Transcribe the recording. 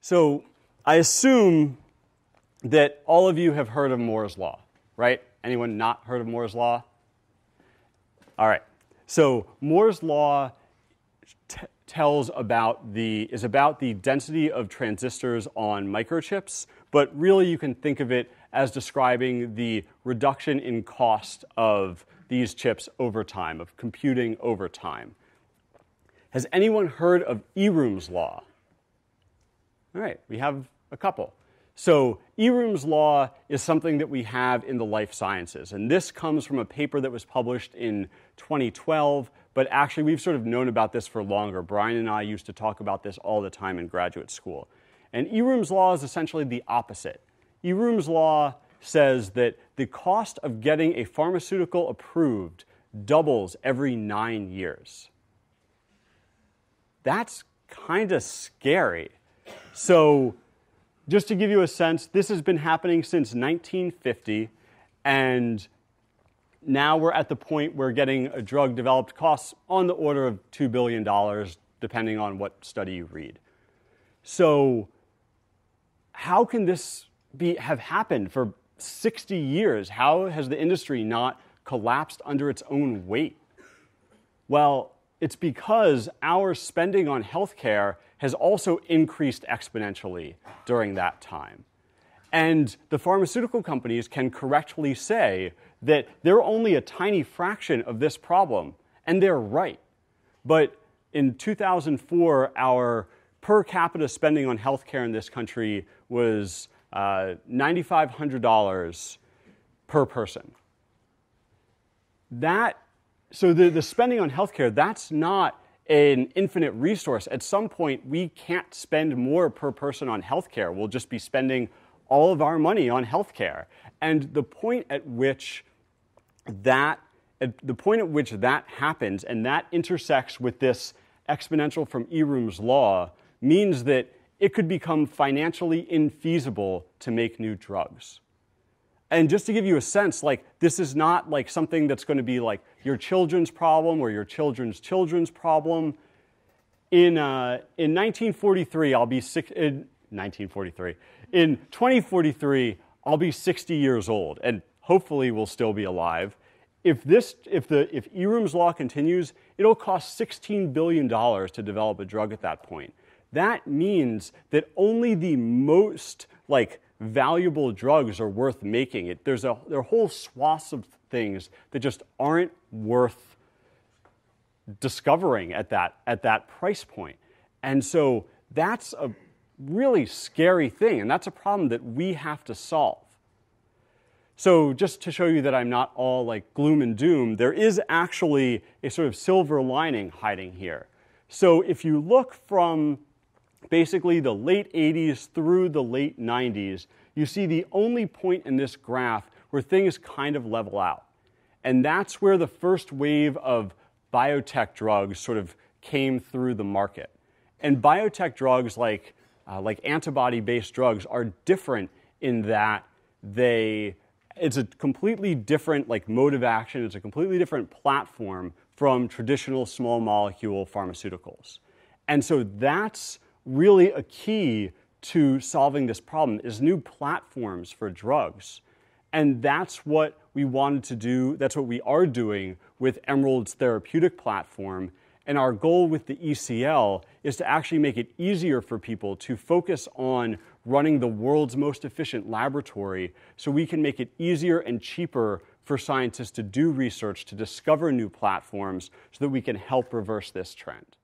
So I assume that all of you have heard of Moore's Law, right? Anyone not heard of Moore's Law? All right. So Moore's Law t- tells about the is about the density of transistors on microchips, but really you can think of it as describing the reduction in cost of these chips over time, of computing over time. Has anyone heard of Eroom's law? All right, we have a couple. So, Eroom's law is something that we have in the life sciences. And this comes from a paper that was published in 2012, but actually we've sort of known about this for longer. Brian and I used to talk about this all the time in graduate school. And Eroom's law is essentially the opposite. Eroom's law says that the cost of getting a pharmaceutical approved doubles every nine years. That's kind of scary. So, just to give you a sense, this has been happening since 1950, and now we're at the point where getting a drug developed costs on the order of $2 billion, depending on what study you read. So, how can this be, have happened for 60 years? How has the industry not collapsed under its own weight? Well, it's because our spending on healthcare has also increased exponentially during that time. And the pharmaceutical companies can correctly say that they're only a tiny fraction of this problem, and they're right. But in 2004, our per capita spending on healthcare in this country was uh, $9,500 per person. That, so the, the spending on healthcare, that's not an infinite resource. At some point, we can't spend more per person on healthcare. We'll just be spending all of our money on healthcare. And the point at which that at the point at which that happens and that intersects with this exponential from Eroom's law means that it could become financially infeasible to make new drugs. And just to give you a sense, like this is not like something that's going to be like your children's problem or your children's children's problem. In, uh, in 1943, I'll be six, in 1943. In 2043, I'll be 60 years old, and hopefully we'll still be alive. If this, if the, if Eroom's law continues, it'll cost 16 billion dollars to develop a drug at that point. That means that only the most like valuable drugs are worth making. It, there's a there are whole swaths of things that just aren't worth discovering at that at that price point. And so that's a really scary thing, and that's a problem that we have to solve. So just to show you that I'm not all like gloom and doom, there is actually a sort of silver lining hiding here. So if you look from basically the late 80s through the late 90s, you see the only point in this graph where things kind of level out. And that's where the first wave of biotech drugs sort of came through the market. And biotech drugs, like, uh, like antibody based drugs, are different in that they it's a completely different like mode of action it's a completely different platform from traditional small molecule pharmaceuticals and so that's really a key to solving this problem is new platforms for drugs. And that's what we wanted to do, that's what we are doing with Emerald's therapeutic platform. And our goal with the ECL is to actually make it easier for people to focus on running the world's most efficient laboratory so we can make it easier and cheaper for scientists to do research, to discover new platforms, so that we can help reverse this trend.